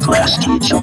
Class teacher.